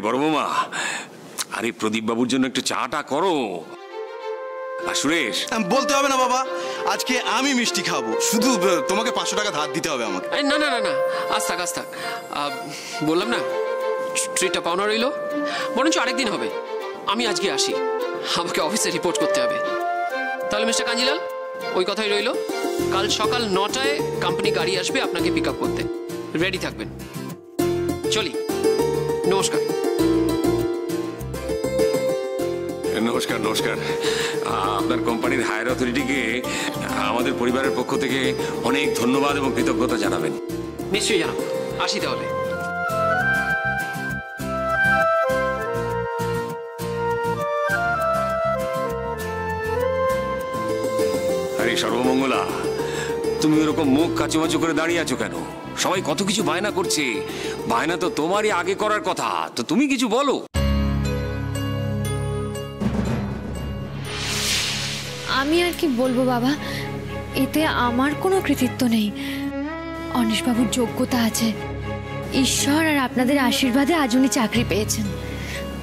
বড় বৌমা। আরে প্রদীপ বাবুর জন্য একটু চাটা করো। আর সুরেশ। বলতে হবে না বাবা আজকে আমি মিষ্টি খাব। শুধু তোমাকে পাঁচশো টাকা ধার দিতে হবে আমাকে। আরে না না না না আজ থাক আজ থাক। বললাম না ট্রিটটা পাওনা রইল। বরঞ্চ আরেকদিন হবে। আমি আজকে আসি। আমাকে অফিসে রিপোর্ট করতে হবে। তাহলে মিস্টার কাঞ্জিলাল ওই কথাই রইল। কাল সকাল নটায় কোম্পানি গাড়ি আসবে আপনাকে পিক আপ করতে। রেডি থাকবেন। চলি। নমস্কার। নমস্কার নমস্কার। আপনার কোম্পানির হায়ার অথরিটিকে আমাদের পরিবারের পক্ষ থেকে অনেক ধন্যবাদ এবং কৃতজ্ঞতা জানাবেন। নিশ্চয়ই জানাব। আসি তাহলে। আরে সর্বমঙ্গলা তুমি ওরকম মুখ কাচুমাচু করে দাঁড়িয়ে আছো কেন? সবাই কত কিছু বায়না করছে। বায়না তো তোমারই আগে করার কথা। তো তুমি কিছু বলো। আমি আর কি বলব বাবা? এতে আমার কোনো কৃতিত্ব নেই। অনিশবাবুর যোগ্যতা আছে। ঈশ্বর আর আপনাদের আশীর্বাদে আজ উনি চাকরি পেয়েছেন।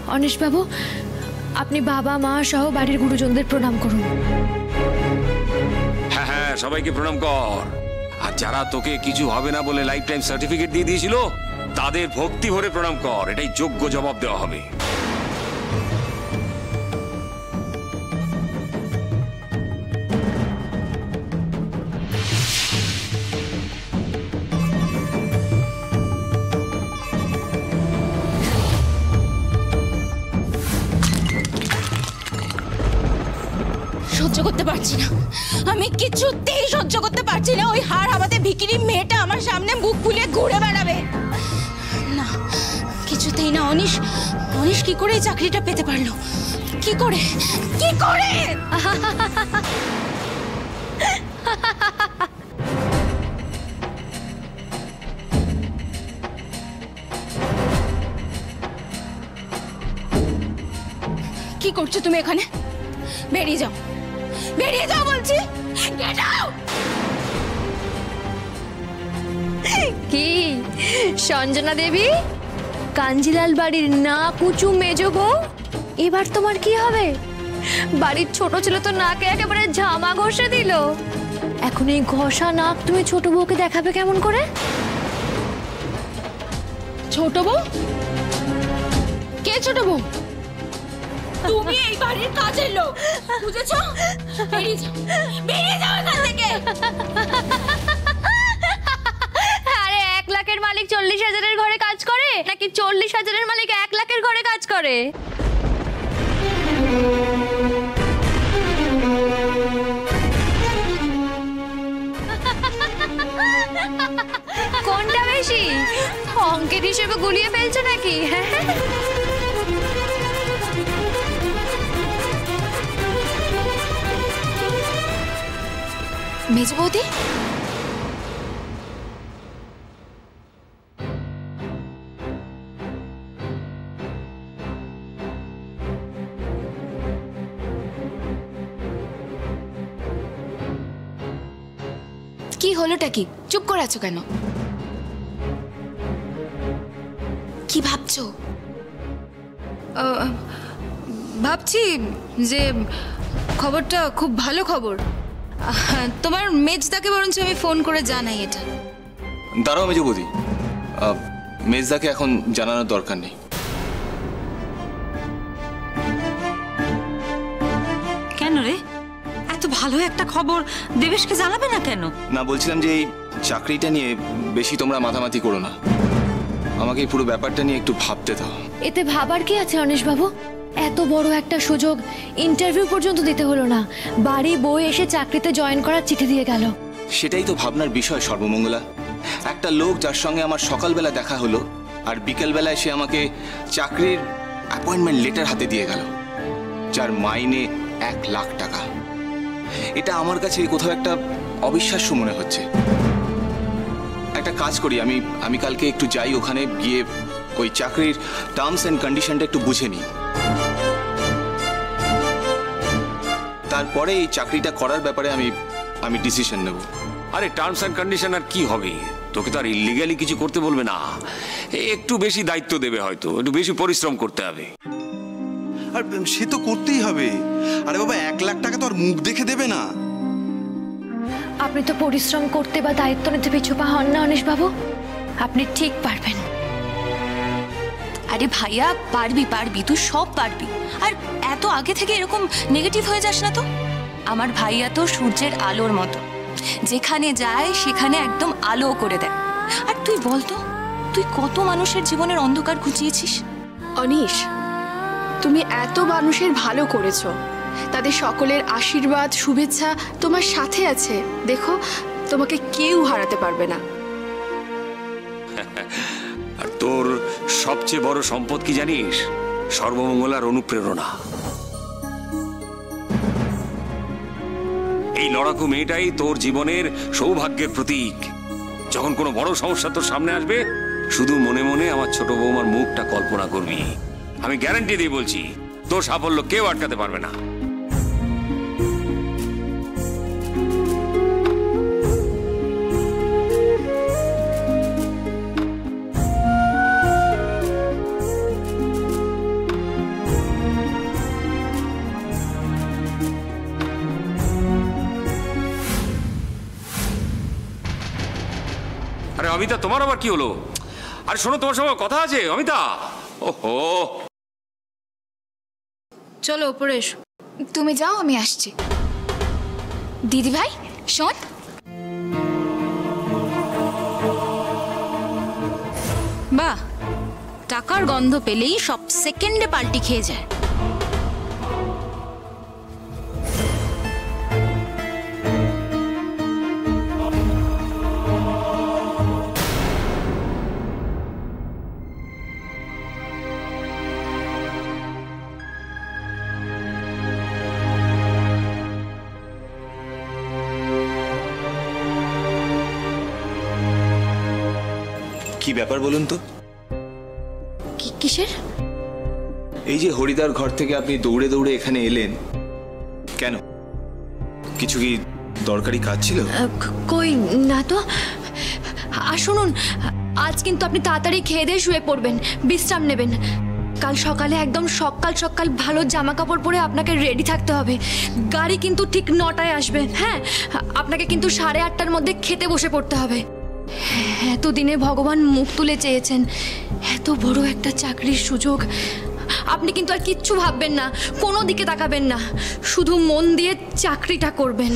অনিশবাবু, আপনি বাবা, মা সহ বাড়ির গুরুজনদের প্রণাম করুন। হ্যাঁ হ্যাঁ সবাইকে প্রণাম কর। আর যারা তোকে কিছু হবে না বলে লাইফ টাইম সার্টিফিকেট দিয়ে দিয়েছিল, তাদের ভক্তি ভরে প্রণাম কর। এটাই যোগ্য জবাব দেওয়া হবে। পারছি না। আমি কিছুতেই সহ্য করতে পারছি না। ওই হার আমাদের ভিকিরি মেয়েটা আমার সামনে মুখ ফুলিয়ে ঘুরে বেড়াবে। না, কিছুতেই না, অনিশ অনিশ কি করে এই চাকরিটা পেতে পারল? কি করে? কি করে? কি করছ তুমি এখানে? বেরিয়ে যাও। বেরিয়ে যাও বলছি। কি? সঞ্জনা দেবী? কাঞ্জিলাল বাড়ির না কুচু মেজো বউ? এবার তোমার কি হবে? বাড়ির ছোট ছেলে তো নাকে একেবারে ঝামা ঘষে দিল। এখন এই ঘষা নাক তুমি ছোট বউকে দেখাবে কেমন করে? ছোট বউ? কে ছোট বউ? তুমি এই বাড়ির কাজের লোক, বুঝেছ? বেরিয়ে যাও। বেরিয়ে যাও এখান থেকে। আরে, এক লাখের মালিক চল্লিশ হাজারের ঘরে কাজ করে, নাকি চল্লিশ হাজারের মালিক এক লাখের ঘরে কাজ করে? কোনটা বেশি? অঙ্কের হিসেবে গুলিয়ে ফেলছো নাকি? মেজ বৌদি? কি হলোটা কি? চুপ করে আছো কেন? কি ভাবছ? ভাবছি যে খবরটা খুব ভালো খবর। তোমার মেজদাকে বরঞ্চ আমি ফোন করে জানাই এটা। দাঁড়াও মেজো বৌদি। আহ, মেজদাকে এখন জানানোর দরকার নেই। কেন রে? এত ভালো একটা খবর দেবেশকে জানাবে না কেন? না বলছিলাম যে এই চাকরিটা নিয়ে বেশি তোমরা মাথামাতি করো না। আমাকে পুরো ব্যাপারটা নিয়ে একটু ভাবতে দাও। এতে ভাবার কি আছে অনিশ বাবু এত বড় একটা সুযোগ ইন্টারভিউ পর্যন্ত দিতে হলো না। বাড়ি বই এসে চাকরিতে জয়েন করার চিঠি দিয়ে গেল। সেটাই তো ভাবনার বিষয়, সর্বমঙ্গলা। একটা লোক যার সঙ্গে আমার সকালবেলা দেখা হলো আর বিকেলবেলায় সে আমাকে চাকরির অ্যাপয়েন্টমেন্ট লেটার হাতে দিয়ে গেল, যার মাইনে এক লাখ টাকা। এটা আমার কাছে কোথাও একটা অবিশ্বাস্য মনে হচ্ছে। একটা কাজ করি, আমি আমি কালকে একটু যাই ওখানে গিয়ে ওই চাকরির টার্মস অ্যান্ড কন্ডিশনটা একটু বুঝে নিই। তারপরে এই চাকরিটা করার ব্যাপারে আমি আমি ডিসিশন নেব। আরে টার্মস অ্যান্ড কন্ডিশন আর কি হবে? তোকে তো আর ইলিগালি কিছু করতে বলবে না। একটু বেশি দায়িত্ব দেবে হয়তো একটু বেশি পরিশ্রম করতে হবে। আর সে তো করতেই হবে। আরে বাবা এক লাখ টাকা তো আর মুখ দেখে দেবে না। আপনি তো পরিশ্রম করতে বা দায়িত্ব নিতে পিছু পা হন না অনিশ বাবু আপনি ঠিক পারবেন। আরে ভাইয়া পারবি পারবি তুই সব পারবি। আর এত আগে থেকে এরকম নেগেটিভ হয়ে যাস না তো? আমার ভাইয়া তো সূর্যের আলোর মতো। যেখানে যায় সেখানে একদম আলো করে দেয়। আর তুই বলতো তুই কত মানুষের জীবনের অন্ধকার ঘুচিয়েছিস? অনিশ তুমি এত মানুষের ভালো করেছ। তাদের সকলের আশীর্বাদ শুভেচ্ছা তোমার সাথে আছে। দেখো তোমাকে কেউ হারাতে পারবে না। আর তোর সবচেয়ে বড় সম্পদ কি জানিস? সর্বমঙ্গলার অনুপ্রেরণা। এই লড়াকু মেয়েটাই তোর জীবনের সৌভাগ্যের প্রতীক। যখন কোনো বড় সমস্যা তোর সামনে আসবে, শুধু মনে মনে আমার ছোট বৌমার মুখটা কল্পনা করবি। আমি গ্যারান্টি দিয়ে বলছি, তোর সাফল্য কেউ আটকাতে পারবে না। অমিতা, তোমার আবার কি হলো? আরে শোনো, তোমার সঙ্গে কথা আছে, অমিতা। ওহো। চলো ওপরে এসো। তুমি যাও, আমি আসছি। দিদি ভাই, শোন। বাহ, টাকার গন্ধ পেলেই সব সেকেন্ডে পাল্টি খেয়ে যায়। কি ব্যাপার বলুন তো? কি কিসের? এই যে হরিদার ঘর থেকে আপনি দৌড়ে দৌড়ে এখানে এলেন কেন? কিছু কি দরকারি কাজ ছিল? কই না তো। আর শুনুন আজ কিন্তু আপনি তাড়াতাড়ি খেয়ে দিয়ে শুয়ে পড়বেন বিশ্রাম নেবেন। কাল সকালে একদম সকাল সকাল ভালো জামা কাপড় পরে আপনাকে রেডি থাকতে হবে। গাড়ি কিন্তু ঠিক নটায় আসবে হ্যাঁ? আপনাকে কিন্তু সাড়ে আটটার মধ্যে খেতে বসে পড়তে হবে। এতদিনে ভগবান মুখ তুলে চেয়েছেন। এত বড় একটা চাকরির সুযোগ। আপনি কিন্তু আর কিচ্ছু ভাববেন না কোনো দিকে তাকাবেন না। শুধু মন দিয়ে চাকরিটা করবেন।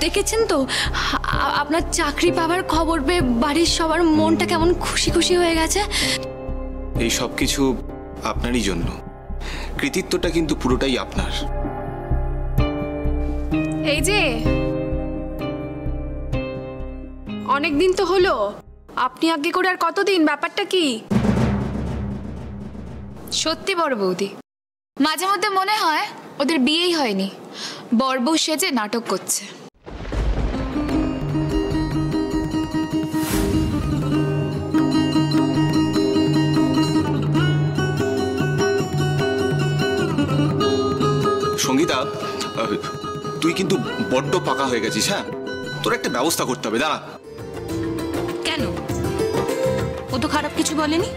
দেখেছেন তো আপনার চাকরি পাওয়ার খবর পেয়ে বাড়ির সবার মনটা কেমন খুশি খুশি হয়ে গেছে? এই সব কিছু আপনারই জন্য। কৃতিত্বটা কিন্তু পুরোটাই আপনার। এই যে অনেক দিন তো হলো। আপনি আগে করে আর কতদিন? ব্যাপারটা কি? সত্যি বড় বৌদি। মাঝে মধ্যে মনে হয় ওদের বিয়েই হয়নি। বর্ব সেজে নাটক করছে। সঙ্গীতা তুই কিন্তু বড্ড পাকা হয়ে গেছিস হ্যাঁ? তোর একটা ব্যবস্থা করতে হবে, দাঁড়া। খারাপ কিছু বলেনি?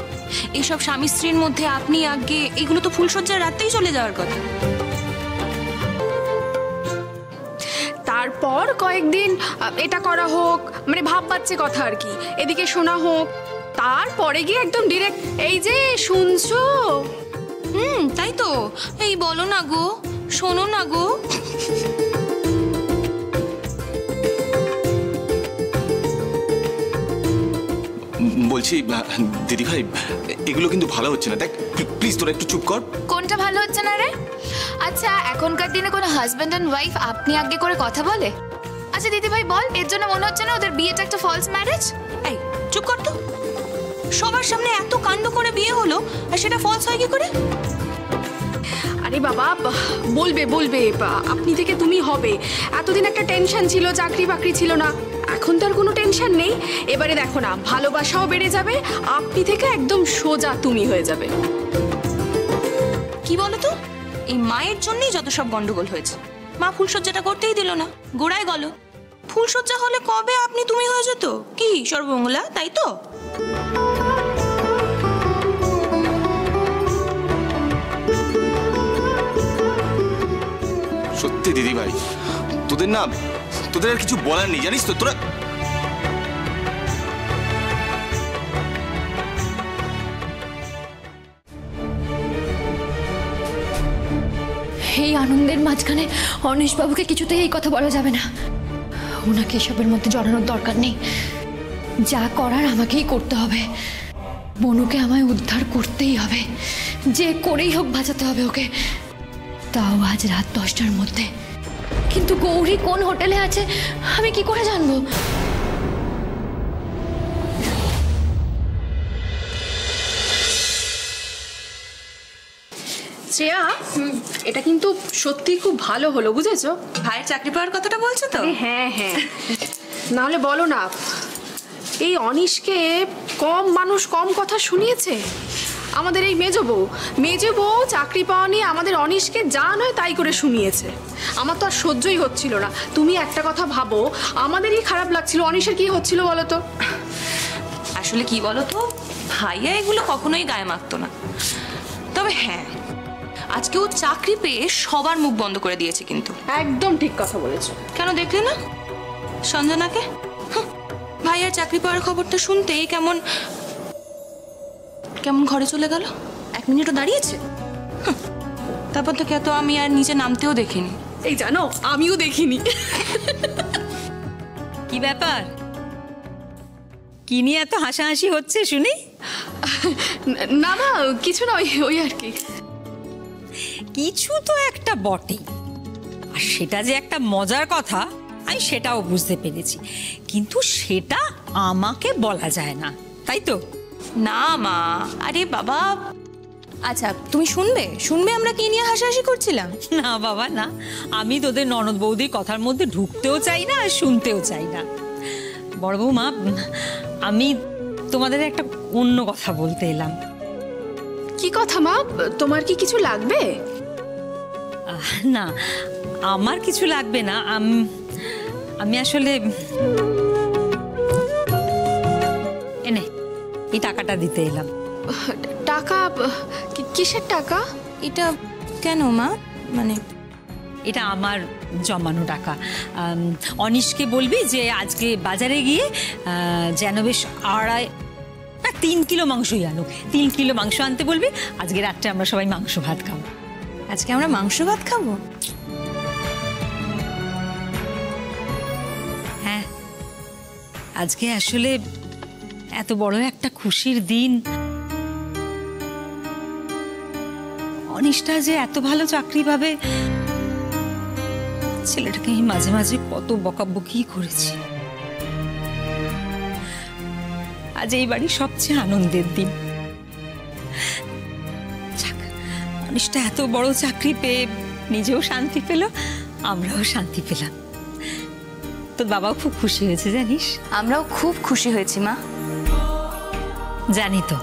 এইসব স্বামী স্ত্রীর মধ্যে আপনি আগে এগুলো তো ফুলসজ্জার রাতেই চলে যাওয়ার কথা। তারপর কয়েকদিন এটা করা হোক মানে ভাব পাচ্ছে কথা আর কি এদিকে শোনা হোক তারপরে গিয়ে একদম ডিরেক্ট এই যে শুনছো? হুম তাই তো। এই বলো না গো শোনো না গো। বলছি দিদি ভাই এগুলো কিন্তু ভালো হচ্ছে না। দেখ প্লিজ তোরা একটু চুপ কর। কোনটা ভালো হচ্ছে না রে? আচ্ছা এখনকার দিনে কোনো হাজব্যান্ড অ্যান্ড ওয়াইফ আপনি আগে করে কথা বলে? আচ্ছা দিদি ভাই বল এর জন্য মনে হচ্ছে না ওদের বিয়েটা একটা ফলস ম্যারেজ এই চুপ কর তো। সবার সামনে এত কাণ্ড করে বিয়ে হলো আর সেটা ফলস হয় কি করে? আরে বাবা বলবে বলবে বা- আপনি থেকে তুমি হবে। এতদিন একটা টেনশন ছিল চাকরি বাকরি ছিল না। এখন তো আর কোনো টেনশন নেই। এবারে দেখো না ভালোবাসাও বেড়ে যাবে আপনি থেকে একদম সোজা তুমি হয়ে যাবে। কি বলো তো এই মায়ের জন্যই যত সব গন্ডগোল হয়েছে। মা ফুলসজ্জাটা করতেই দিল না গোড়ায় গেল। ফুলসজ্জা হলে কবে আপনি তুমি হয়ে যেত? কি সর্বমঙ্গলা তাই তো? সত্যি দিদি ভাই তোদের না তোদের আর কিছু বলার নেই জানিস তো? তোরা এই আনন্দের মাঝখানে অনিশবাবুকে কিছুতেই এই কথা বলা যাবে না। ওনাকে এসবের মধ্যে জড়ানোর দরকার নেই। যা করার আমাকেই করতে হবে। বনুকে আমায় উদ্ধার করতেই হবে। যে করেই হোক বাঁচাতে হবে ওকে। তাও আজ রাত দশটার মধ্যে। কিন্তু গৌরী কোন হোটেলে আছে? আমি কি করে জানব? শ্রেয়া এটা কিন্তু সত্যি খুব ভালো হলো বুঝেছ? ভাইয়ের চাকরি পাওয়ার কথাটা বলছো তো? হ্যাঁ হ্যাঁ। নাহলে বলো না এই অনিশকে কম মানুষ কম কথা শুনিয়েছে? আমাদের এই মেজ বউ মেজ বউ চাকরি পাওয়া নিয়ে আমাদের অনিশকে যা নয় তাই করে শুনিয়েছে। আমার তো আর সহ্যই হচ্ছিল না। তুমি একটা কথা ভাবো আমাদেরই খারাপ লাগছিল অনিশের কি হচ্ছিল বলো তো? আসলে কি বলো তো? ভাইয়া এগুলো কখনোই গায়ে মাখতো না। তবে হ্যাঁ আজকে ও চাকরি পেয়ে সবার মুখ বন্ধ করে দিয়েছে কিন্তু। একদম ঠিক কথা বলেছ। কেন দেখলে না? সঞ্জনাকে? ভাইয়ার চাকরি পাওয়ার খবরটা শুনতেই কেমন কেমন ঘরে চলে গেল? এক মিনিটও দাঁড়িয়েছে? তারপর থেকে তো আমি আর নিচে নামতেও দেখিনি। এই জানো আমিও দেখিনি। কি ব্যাপার? কি নিয়ে এত হাসাহাসি হচ্ছে শুনি? না না কিছু না ওই ওই আর কি। কিছু তো একটা বটেই। আর সেটা যে একটা মজার কথা আমি সেটাও বুঝতে পেরেছি। কিন্তু সেটা আমাকে বলা যায় না তাই তো? না মা। আরে বাবা। আচ্ছা তুমি শুনবে? শুনবে আমরা কি নিয়ে হাসাহাসি করছিলাম? না বাবা না। আমি তোদের ননদ বৌদির কথার মধ্যে ঢুকতেও চাই না আর শুনতেও চাই না। বড় বৌমা আমি তোমাদের একটা অন্য কথা বলতে এলাম। কি কথা মা? তোমার কি কিছু লাগবে? না আমার কিছু লাগবে না আমি আসলে এনে এই টাকাটা দিতে এলাম। টাকা কিসের টাকা? এটা কেন মা? মানে এটা আমার জমানো টাকা। অনিশকে বলবি যে আজকে বাজারে গিয়ে যেন বেশ আড়াই না তিন কিলো মাংসই আনুক। তিন কিলো মাংস আনতে বলবি আজকে রাত্রে আমরা সবাই মাংস ভাত খাব। আজকে আমরা মাংস ভাত খাব। হ্যাঁ আজকে আসলে এত বড় একটা খুশির দিন। অনিষ্ঠা যে এত ভালো চাকরি পাবে, ছেলেটাকে মাঝে মাঝে কত বকাবকি করেছি। আজ এই বাড়ির সবচেয়ে আনন্দের দিন। অনিষ্ঠা এত বড় চাকরি পেয়ে নিজেও শান্তি পেল আমরাও শান্তি পেলাম। তোর বাবাও খুব খুশি হয়েছে জানিস? আমরাও খুব খুশি হয়েছি মা। জানি তো।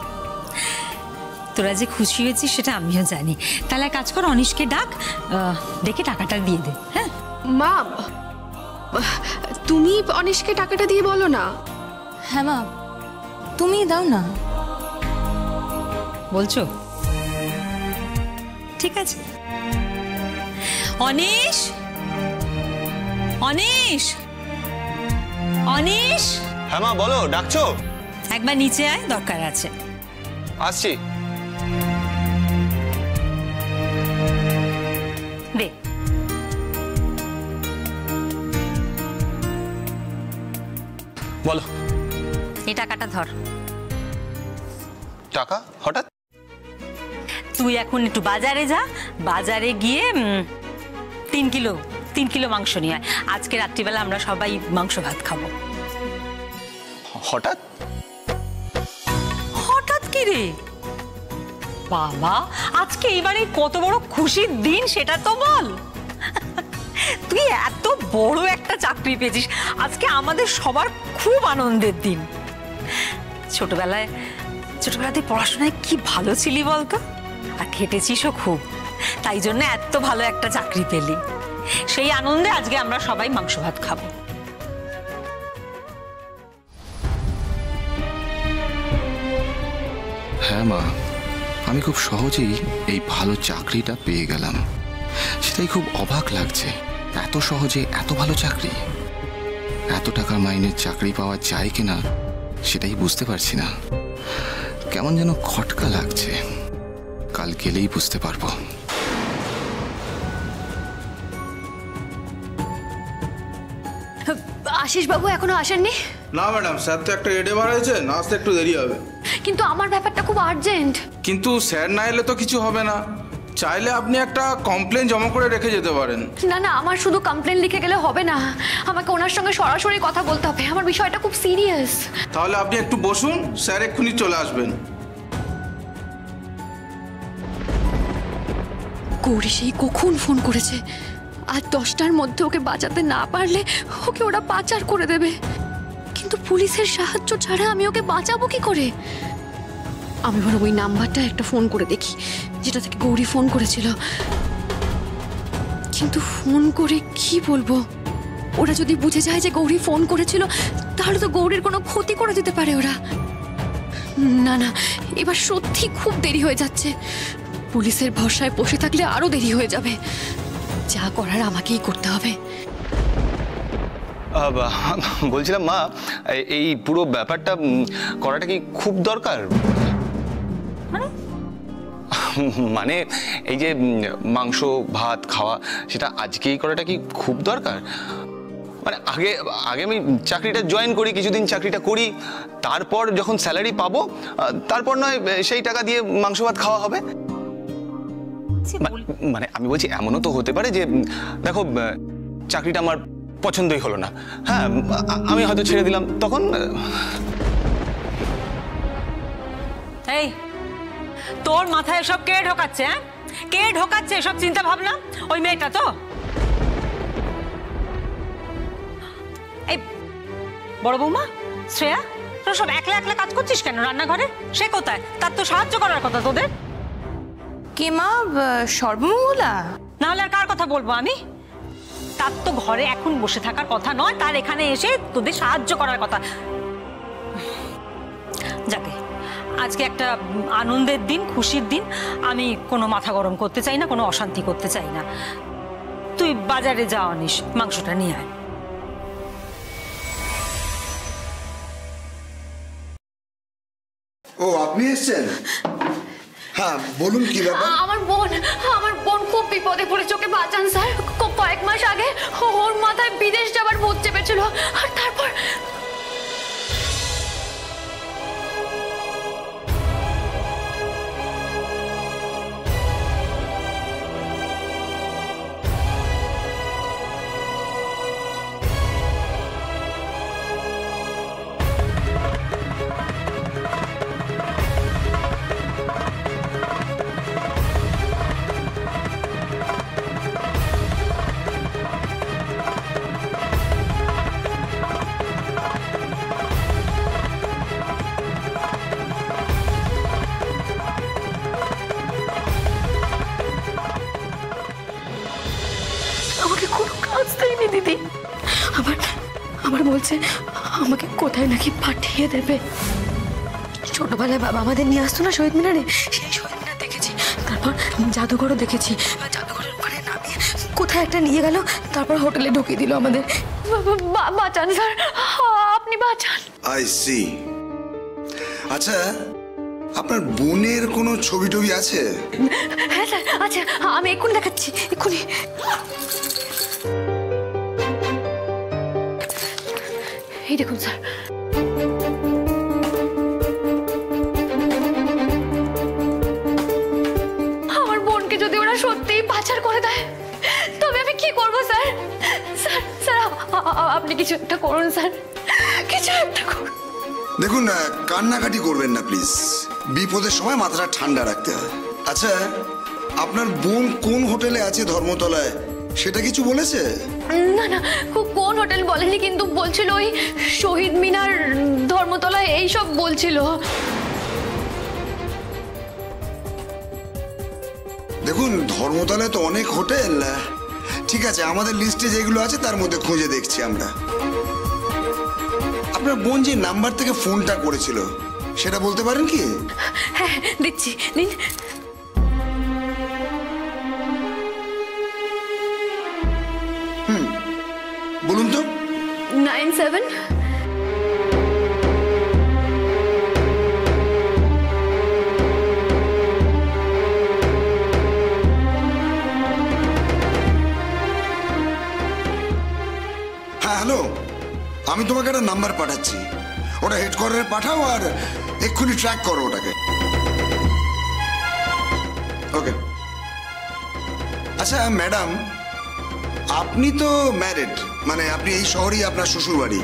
তোরা যে খুশি হয়েছিস সেটা আমিও জানি। তাহলে এক কাজ কর অনিশকে ডাক ডেকে টাকাটা দিয়ে দে হ্যাঁ? মা তুমি অনিশকে টাকাটা দিয়ে বলো না। হ্যাঁ মা। তুমি দাও না। বলছো? ঠিক আছে? অনিশ? অনিশ? অনিশ? হ্যাঁ মা বলো ডাকছো? একবার নিচে আয় দরকার আছে। আসছি। দে। বলো। এই টাকাটা ধর। টাকা? হঠাৎ? তুই এখন একটু বাজারে যা। বাজারে গিয়ে তিন কিলো তিন কিলো মাংস নিয়ে আয়। আজকে রাত্রিবেলা আমরা সবাই মাংস ভাত খাব। হঠাৎ? হঠাৎ কি রে? বাবা আজকে এবারে কত বড় খুশির দিন সেটা তো বল। তুই এত বড় একটা চাকরি পেয়েছিস। আজকে আমাদের সবার খুব আনন্দের দিন। ছোটবেলায় ছোটবেলাতে পড়াশোনায় কি ভালো ছিলি বলতো? আর খেটেছিসও খুব। তাই জন্য এত ভালো একটা চাকরি পেলি। সেই আনন্দে আজকে আমরা সবাই মাংস ভাত খাব। হ্যাঁ মা, আমি খুব সহজেই এই ভালো চাকরিটা পেয়ে গেলাম। সেটাই খুব অবাক লাগছে, এত সহজে এত ভালো চাকরি। এত টাকার মাইনের চাকরি পাওয়া যায় কিনা, সেটাই বুঝতে পারছি না। কেমন যেন খটকা লাগছে। কাল গেলেই বুঝতে পারব। আশিস বাবু এখনও আসেননি? না ম্যাডাম স্যার তো একটা রেডে বার হয়েছে না আসতে একটু দেরি হবে। কিন্তু আমার ব্যাপারটা খুব আর্জেন্ট। কিন্তু স্যার না এলে তো কিছু হবে না। চাইলে আপনি একটা কমপ্লেন জমা করে রেখে যেতে পারেন। না না আমার শুধু কমপ্লেন লিখে গেলে হবে না। আমাকে ওনার সঙ্গে সরাসরি কথা বলতে হবে। আমার বিষয়টা খুব সিরিয়াস। তাহলে আপনি একটু বসুন স্যার এক্ষুনি চলে আসবেন। গৌরী সেই কখন ফোন করেছে? আর দশটার মধ্যে ওকে বাঁচাতে না পারলে ওকে ওরা পাচার করে দেবে। কিন্তু পুলিশের সাহায্য ছাড়া আমি ওকে বাঁচাবো কি করে? আমি বরং ওই নাম্বারটা একটা ফোন করে দেখি, যেটা থেকে গৌরী ফোন করেছিল। কিন্তু ফোন করে কি বলব? ওরা যদি বুঝে যায় যে গৌরী ফোন করেছিল, তাহলে তো গৌরীর কোনো ক্ষতি করে দিতে পারে ওরা। না না, এবার সত্যি খুব দেরি হয়ে যাচ্ছে। পুলিশের ভরসায় বসে থাকলে আরও দেরি হয়ে যাবে। যা করার আমাকেই করতে হবে। বলছিলাম মা এই পুরো ব্যাপারটা করাটা কি খুব দরকার? মানে এই যে মাংস ভাত খাওয়া সেটা আজকেই করাটা কি খুব দরকার? মানে আগে আগে আমি চাকরিটা জয়েন করি কিছুদিন চাকরিটা করি তারপর যখন স্যালারি পাবো তারপর নয় সেই টাকা দিয়ে মাংস ভাত খাওয়া হবে? মা- মানে আমি বলছি এমনও তো হতে পারে যে দেখো চাকরিটা আমার পছন্দই হলো না। হ্যাঁ আমি হয়তো ছেড়ে দিলাম তখন এই তোর মাথায় এসব কে ঢোকাচ্ছে হ্যাঁ? কে ঢোকাচ্ছে এসব চিন্তা ভাবনা? ওই মেয়েটা তো? এই বড় বৌমা শ্রেয়া তোরা সব একলা একলা কাজ করছিস কেন রান্নাঘরে? সে কোথায়? তার তো সাহায্য করার কথা তোদের। কে মা সর্বমঙ্গলা? নাহলে আর কার কথা বলব আমি? তার তো ঘরে এখন বসে থাকার কথা নয় তার এখানে এসে তোদের সাহায্য করার কথা। যাকে আজকে একটা আনন্দের দিন খুশির দিন আমি কোনো মাথা গরম করতে চাই না কোনো অশান্তি করতে চাই না। তুই বাজারে যা আনিস মাংসটা নিয়ে আয়। ও আপনি এসছেন? হ্যাঁ বলুন কি ব্যাপার? আমার বোন আমার বোন খুব বিপদে পড়ে চোখে বাঁচান, স্যার। কয়েক মাস আগে ওর মাথায় বিদেশ যাবার ভূত চেপেছিল, আর তারপর পাঠিয়ে দেবে। ছোটবেলায় বাবা আমাদের নিয়ে আসতো না শহীদ মিনারে? সেই শহীদ মিনার দেখেছি। তারপর জাদুঘরও দেখেছি। জাদুঘরের ওখানে নামিয়ে কোথায় একটা নিয়ে গেল তারপর হোটেলে ঢুকিয়ে দিল আমাদের। বাঁচান স্যার। আপনি বাঁচান। আই সি আচ্ছা আপনার বোনের কোনো ছবি টবি আছে? হ্যাঁ স্যার আচ্ছা আমি এক্ষুনি দেখাচ্ছি। এক্ষুনি। এই দেখুন স্যার। আপনি কিছু একটা করুন স্যার। কিছু একটা করুন। দেখুন কান্নাকাটি করবেন না প্লিজ। বিপদের সময় মাথাটা ঠান্ডা রাখতে হয়। আচ্ছা আপনার বোন কোন হোটেলে আছে ধর্মতলায়? সেটা কিছু বলেছে? না না কোন হোটেল বলেনি কিন্তু বলছিল ওই শহীদ মিনার ধর্মতলায় এইসব বলছিল। দেখুন ধর্মতলায় তো অনেক হোটেল। ঠিক আছে আমাদের লিস্টে যেগুলো আছে তার মধ্যে খুঁজে দেখছি আমরা। আপনার বোন যে নাম্বার থেকে ফোনটা করেছিল সেটা বলতে পারেন কি? হ্যাঁ দিচ্ছি নিন। বলুন তো। নাইন সেভেন আমি তোমাকে একটা নাম্বার পাঠাচ্ছি। ওটা হেড কোয়ার্টারে পাঠাও আর এক্ষুনি ট্র্যাক করো ওটাকে। ওকে আচ্ছা ম্যাডাম আপনি তো ম্যারিড মানে আপনি এই শহরেই আপনার শ্বশুর বাড়ি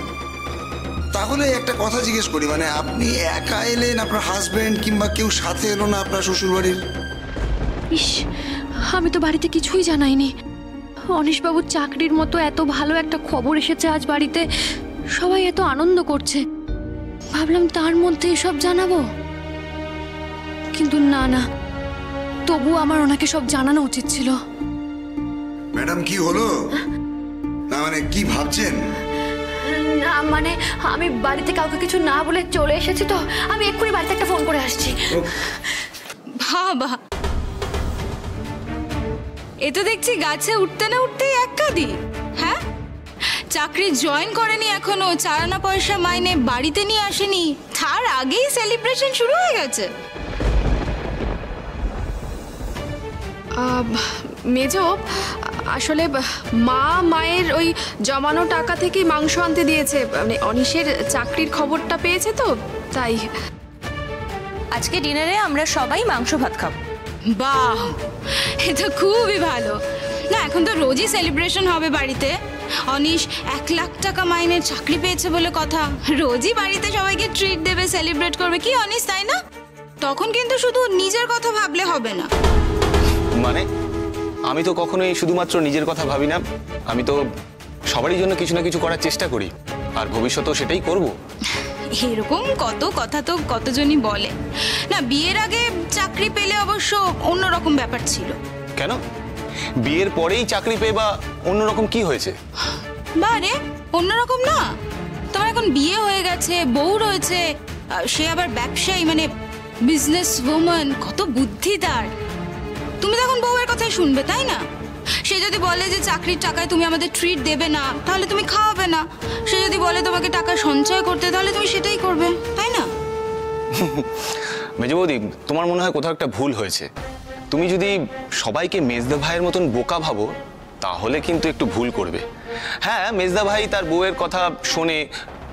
তাহলে একটা কথা জিজ্ঞেস করি মানে আপনি একা এলেন আপনার হাজবেন্ড কিংবা কেউ সাথে এলো না আপনার শ্বশুর বাড়ির ইস, আমি তো বাড়িতে কিছুই জানাইনি। অনিশবাবুর চাকরির মতো এত ভালো একটা খবর এসেছে আজ বাড়িতে। সবাই এত আনন্দ করছে। ভাবলাম তার মধ্যে এসব জানাব। কিন্তু না না। তবু আমার ওনাকে সব জানানো উচিত ছিল। ম্যাডাম কি হলো? না মানে কি ভাবছেন? না মানে আমি বাড়িতে কাউকে কিছু না বলে চলে এসেছি তো। আমি এক্ষুনি বাড়িতে একটা ফোন করে আসছি। বাবা। এ তো দেখছি গাছে উঠতে না উঠতেই এক কাদি। চাকরি জয়েন করেনি এখনও চারানা পয়সা মাইনে বাড়িতে নিয়ে আসেনি। তার আগেই সেলিব্রেশন শুরু হয়ে গেছে। মেজো আসলে মা মায়ের ওই জমানো টাকা থেকেই মাংস আনতে দিয়েছে। মানে অনিশের চাকরির খবরটা পেয়েছে তো তাই। আজকে ডিনারে আমরা সবাই মাংস ভাত খাব। বাহ! এটা খুবই ভালো। না এখন তো রোজই সেলিব্রেশন হবে বাড়িতে। অনিশ এক লাখ টাকা মাইনের চাকরি পেয়েছে বলে কথা। রোজই বাড়িতে সবাইকে ট্রিট দেবে সেলিব্রেট করবে। কি অনিশ তাই না? তখন কিন্তু শুধু নিজের কথা ভাবলে হবে না। মানে আমি তো কখনোই শুধুমাত্র নিজের কথা ভাবি না। আমি তো সবারই জন্য কিছু না কিছু করার চেষ্টা করি। আর ভবিষ্যতেও সেটাই করব। এরকম কত কথা তো কতজনই বলে। না বিয়ের আগে চাকরি পেলে অবশ্য অন্যরকম ব্যাপার ছিল। কেন? বিয়ের পরেই চাকরি পেয়ে বা অন্যরকম কি হয়েছে? বারে অন্যরকম না। তোমার এখন বিয়ে হয়ে গেছে বউ রয়েছে সে আবার ব্যবসায়ী মানে বিজনেস ওম্যান কত বুদ্ধি তার। তুমি তখন বউয়ের কথাই শুনবে তাই না? সে যদি বলে যে চাকরির টাকায় তুমি আমাদের ট্রিট দেবে না তাহলে তুমি খাওয়াবে না। সে যদি বলে তোমাকে টাকা সঞ্চয় করতে তাহলে তুমি সেটাই করবে তাই না? মেজ বৌদি তোমার মনে হয় কোথাও একটা ভুল হয়েছে। তুমি যদি সবাইকে মেজদা ভাইয়ের মতন বোকা ভাবো তাহলে কিন্তু একটু ভুল করবে। হ্যাঁ মেজদা ভাই তার বউয়ের কথা শোনে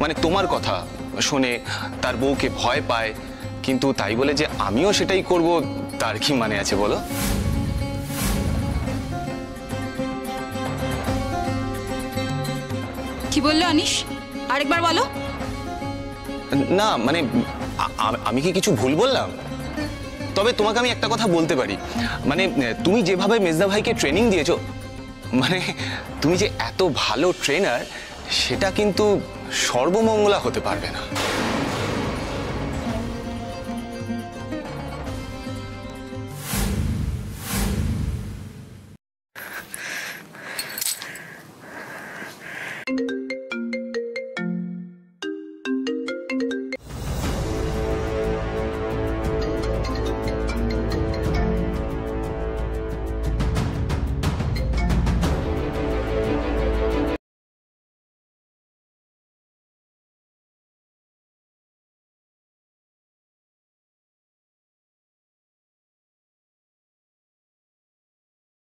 মানে তোমার কথা শোনে তার বউকে ভয় পায় কিন্তু তাই বলে যে আমিও সেটাই করব তার কি মানে আছে বলো? কি বললে অনিশ আরেকবার বলো। না মানে আমি কি কিছু ভুল বললাম? তবে তোমাকে আমি একটা কথা বলতে পারি। মানে তুমি যেভাবে মেজদা ভাইকে ট্রেনিং দিয়েছ মানে তুমি যে এত ভালো ট্রেনার সেটা কিন্তু সর্বমঙ্গলা হতে পারবে না।